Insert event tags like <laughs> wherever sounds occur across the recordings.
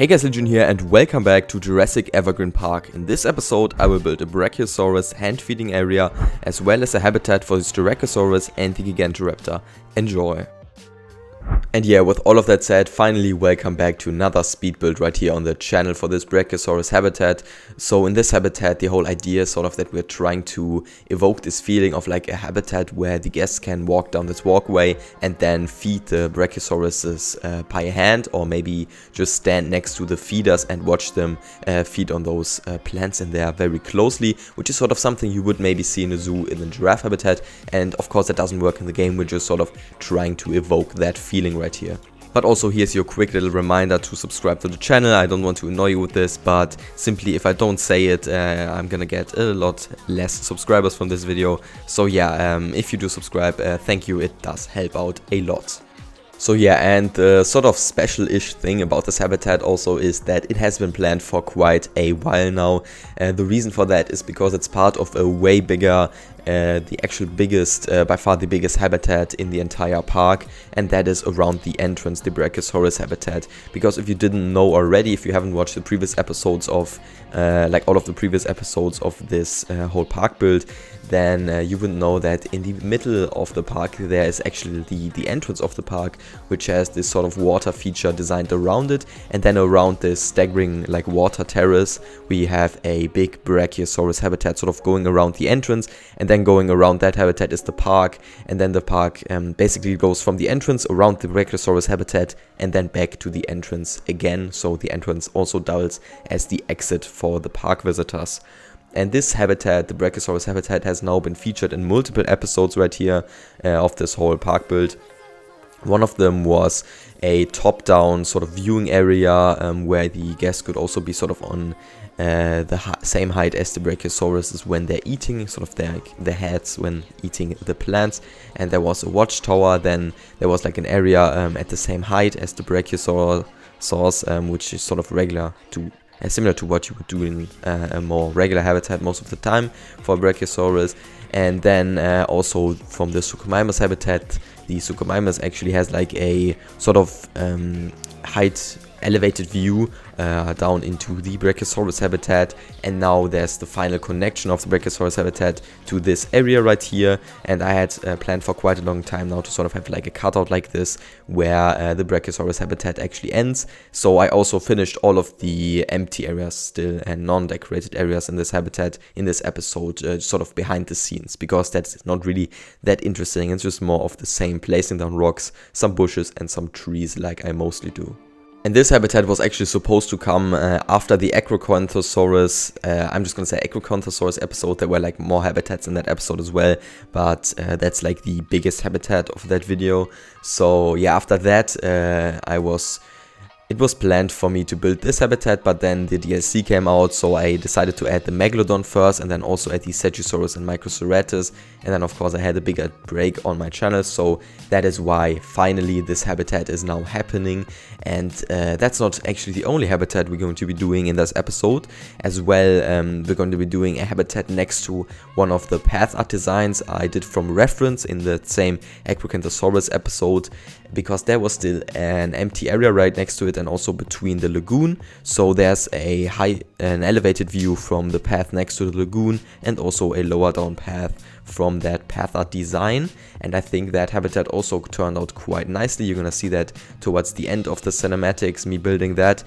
Hey guys, Legion here and welcome back to Jurassic Evergreen Park. In this episode I will build a Brachiosaurus hand feeding area as well as a habitat for the Styracosaurus and the Gigantoraptor. Enjoy! And yeah, with all of that said, finally welcome back to another speed build right here on the channel for this Brachiosaurus habitat. So in this habitat, the whole idea is sort of that we're trying to evoke this feeling of like a habitat where the guests can walk down this walkway and then feed the Brachiosauruses uh, by hand or maybe just stand next to the feeders and watch them uh, feed on those uh, plants in there very closely, which is sort of something you would maybe see in a zoo in the giraffe habitat. And of course that doesn't work in the game, we're just sort of trying to evoke that feeling right here. But also here's your quick little reminder to subscribe to the channel. I don't want to annoy you with this, but simply if I don't say it, uh, I'm gonna get a lot less subscribers from this video. So yeah, um, if you do subscribe, uh, thank you, it does help out a lot. So yeah, and the sort of special-ish thing about this habitat also is that it has been planned for quite a while now. And the reason for that is because it's part of a way bigger uh, the actual biggest, uh, by far the biggest habitat in the entire park, and that is around the entrance, the Brachiosaurus habitat. Because if you didn't know already, if you haven't watched the previous episodes of, uh, like all of the previous episodes of this uh, whole park build, then uh, you would know that in the middle of the park there is actually the, the entrance of the park, which has this sort of water feature designed around it, and then around this staggering like water terrace, we have a big Brachiosaurus habitat sort of going around the entrance, and then going around that habitat is the park and then the park um, basically goes from the entrance around the Brachiosaurus habitat and then back to the entrance again so the entrance also doubles as the exit for the park visitors. And this habitat, the Brachiosaurus habitat, has now been featured in multiple episodes right here uh, of this whole park build. One of them was a top-down sort of viewing area um, where the guests could also be sort of on uh, the same height as the Brachiosaurus is when they're eating, sort of their, their heads when eating the plants. And there was a watchtower, then there was like an area um, at the same height as the Brachiosaurus, um, which is sort of regular to uh, similar to what you would do in uh, a more regular habitat most of the time for Brachiosaurus. And then uh, also from the Suchomimus habitat, the Suchomimus actually has like a sort of um, height elevated view uh, down into the Brachiosaurus habitat. And now there's the final connection of the Brachiosaurus habitat to this area right here. And I had uh, planned for quite a long time now to sort of have like a cutout like this where uh, the Brachiosaurus habitat actually ends. So I also finished all of the empty areas still and non-decorated areas in this habitat in this episode uh, sort of behind the scenes because that's not really that interesting. It's just more of the same placing down rocks some bushes and some trees like I mostly do. And this habitat was actually supposed to come uh, after the Acrocanthosaurus, uh, I'm just gonna say Acrocanthosaurus episode, there were like more habitats in that episode as well, but uh, that's like the biggest habitat of that video. So yeah, after that uh, I was it was planned for me to build this habitat, but then the DLC came out, so I decided to add the Megalodon first, and then also add the Stegosaurus and Microceratus, and then of course I had a bigger break on my channel, so that is why finally this habitat is now happening, and uh, that's not actually the only habitat we're going to be doing in this episode. As well, um, we're going to be doing a habitat next to one of the path art designs I did from reference in the same Acrocanthosaurus episode, because there was still an empty area right next to it and also between the lagoon. So there's a high, an elevated view from the path next to the lagoon and also a lower down path from that path art design. And I think that habitat also turned out quite nicely. You're gonna see that towards the end of the cinematics, me building that.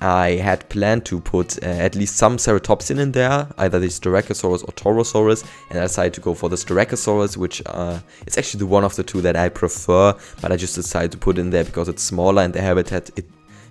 I had planned to put uh, at least some ceratopsian in there, either the Styracosaurus or Torosaurus, and I decided to go for the Styracosaurus, which uh, is actually the one of the two that I prefer, but I just decided to put in there because it's smaller and the habitat it,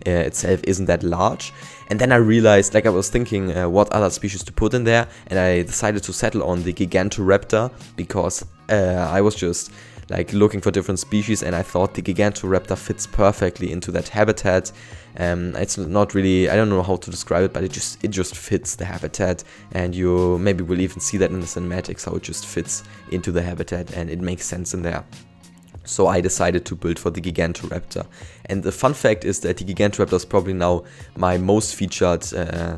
uh, itself isn't that large. And then I realized, like I was thinking uh, what other species to put in there, and I decided to settle on the Gigantoraptor because uh, I was just like looking for different species and I thought the Gigantoraptor fits perfectly into that habitat. Um, it's not really, I don't know how to describe it, but it just it just fits the habitat and you maybe will even see that in the cinematics how it just fits into the habitat and it makes sense in there. So I decided to build for the Gigantoraptor. And the fun fact is that the Gigantoraptor is probably now my most featured uh,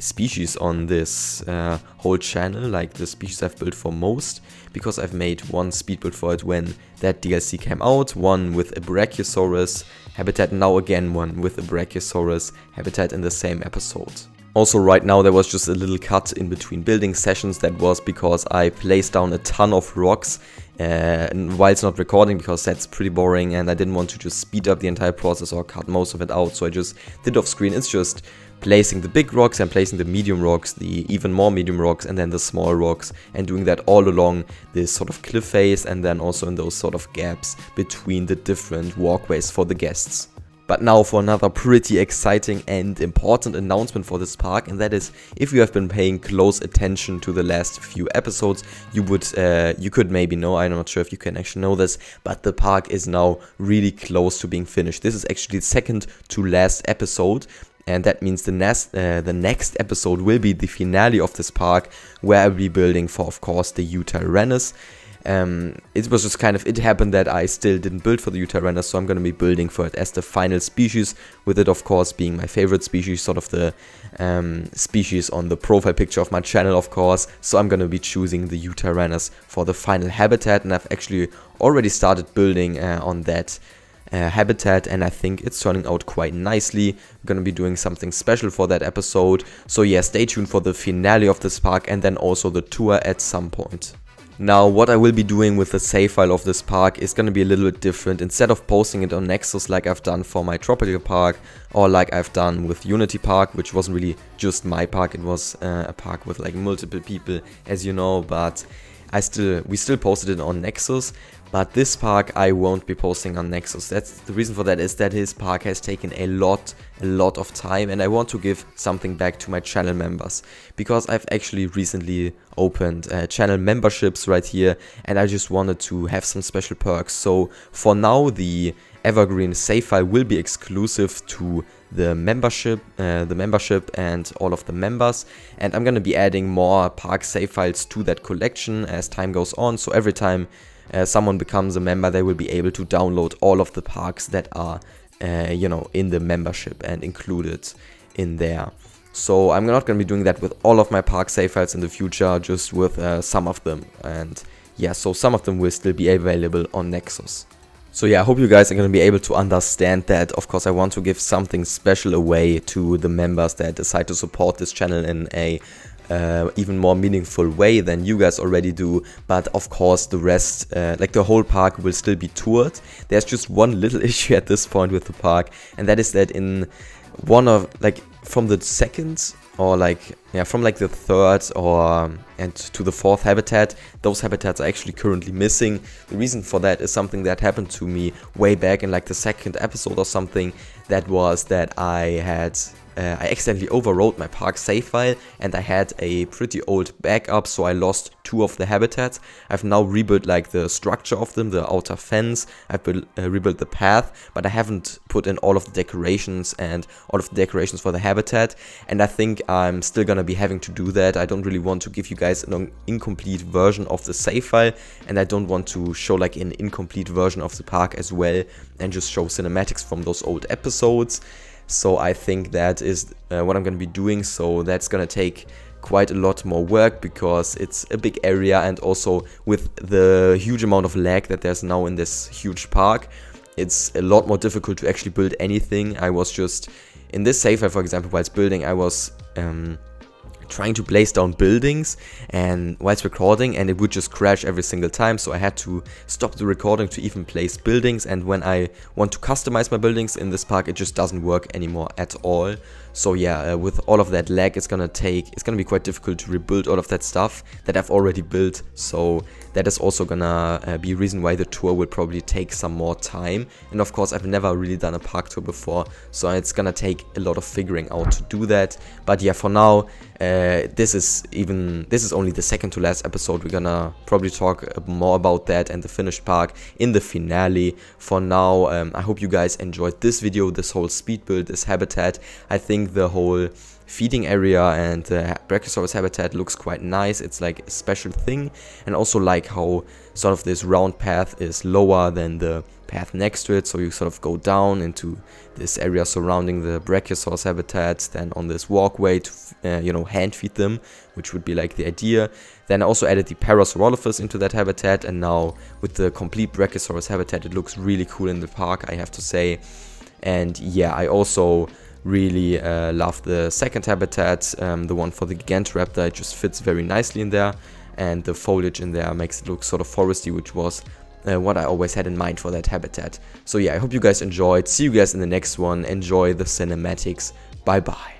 species on this uh, whole channel, like the species I've built for most, because I've made one speed build for it when that DLC came out, one with a Brachiosaurus habitat, now again one with a Brachiosaurus habitat in the same episode. Also right now there was just a little cut in between building sessions, that was because I placed down a ton of rocks uh, while it's not recording because that's pretty boring and I didn't want to just speed up the entire process or cut most of it out so I just did off screen. It's just placing the big rocks and placing the medium rocks, the even more medium rocks and then the small rocks and doing that all along this sort of cliff face and then also in those sort of gaps between the different walkways for the guests. But now for another pretty exciting and important announcement for this park and that is if you have been paying close attention to the last few episodes you would uh, you could maybe know I'm not sure if you can actually know this but the park is now really close to being finished. This is actually the second to last episode and that means the next uh, the next episode will be the finale of this park where I'll be building for of course the Yutyrannus um, it was just kind of, it happened that I still didn't build for the Yutyrannus, so I'm going to be building for it as the final species, with it of course being my favorite species, sort of the um, species on the profile picture of my channel of course, so I'm going to be choosing the Yutyrannus for the final habitat, and I've actually already started building uh, on that uh, habitat and I think it's turning out quite nicely. I'm gonna be doing something special for that episode. So yeah, stay tuned for the finale of this park and then also the tour at some point. Now what I will be doing with the save file of this park is gonna be a little bit different. Instead of posting it on Nexus like I've done for my tropical park or like I've done with Unity Park, which wasn't really just my park, it was uh, a park with like multiple people as you know, but I still we still posted it on Nexus but this park I won't be posting on Nexus. That's the reason for that is that his park has taken a lot, a lot of time and I want to give something back to my channel members. Because I've actually recently opened uh, channel memberships right here and I just wanted to have some special perks. So for now the Evergreen save file will be exclusive to the membership, uh, the membership and all of the members. And I'm gonna be adding more park save files to that collection as time goes on. So every time uh, someone becomes a member, they will be able to download all of the parks that are, uh, you know, in the membership and included in there. So I'm not going to be doing that with all of my park save files in the future, just with uh, some of them. And yeah, so some of them will still be available on Nexus. So yeah, I hope you guys are going to be able to understand that. Of course, I want to give something special away to the members that decide to support this channel in a uh, even more meaningful way than you guys already do. But of course, the rest, uh, like the whole park, will still be toured. There's just one little <laughs> issue at this point with the park, and that is that in one of like from the second or like yeah from like the third or and to the fourth habitat those habitats are actually currently missing the reason for that is something that happened to me way back in like the second episode or something that was that i had uh, I accidentally overwrote my park save file and I had a pretty old backup so I lost two of the habitats. I've now rebuilt like the structure of them, the outer fence, I've built, uh, rebuilt the path but I haven't put in all of the decorations and all of the decorations for the habitat and I think I'm still gonna be having to do that. I don't really want to give you guys an incomplete version of the save file and I don't want to show like an incomplete version of the park as well and just show cinematics from those old episodes. So I think that is uh, what I'm going to be doing. So that's going to take quite a lot more work because it's a big area and also with the huge amount of lag that there's now in this huge park it's a lot more difficult to actually build anything I was just in this save for example while it's building I was um, trying to place down buildings and whilst recording and it would just crash every single time. So I had to stop the recording to even place buildings. And when I want to customize my buildings in this park it just doesn't work anymore at all so yeah uh, with all of that lag it's gonna take it's gonna be quite difficult to rebuild all of that stuff that I've already built. So that is also gonna uh, be a reason why the tour will probably take some more time. And of course I've never really done a park tour before so it's gonna take a lot of figuring out to do that. But yeah for now uh, this is even this is only the second to last episode. We're gonna probably talk more about that and the finished park in the finale. For now um, I hope you guys enjoyed this video this whole speed build this habitat. I think the whole feeding area and the Brachiosaurus habitat looks quite nice. It's like a special thing and also like how sort of this round path is lower than the path next to it, so you sort of go down into this area surrounding the Brachiosaurus habitats, then on this walkway to, uh, you know, hand feed them, which would be like the idea. Then I also added the Parasaurolophus into that habitat, and now with the complete Brachiosaurus habitat, it looks really cool in the park, I have to say. And yeah, I also really uh, love the second habitat, um, the one for the Gigantoraptor, it just fits very nicely in there and the foliage in there makes it look sort of foresty, which was uh, what I always had in mind for that habitat. So yeah, I hope you guys enjoyed. See you guys in the next one. Enjoy the cinematics. Bye bye.